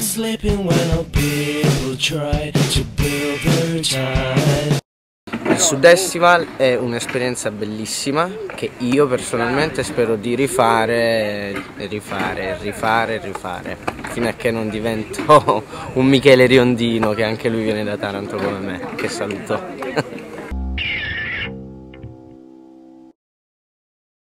sleeping when all people try to build their time. Il Sud-Festival è un'esperienza bellissima che io personalmente spero di rifare, rifare, rifare, rifare, fino a che non divento un Michele Riondino che anche lui viene da Taranto come me, che saluto.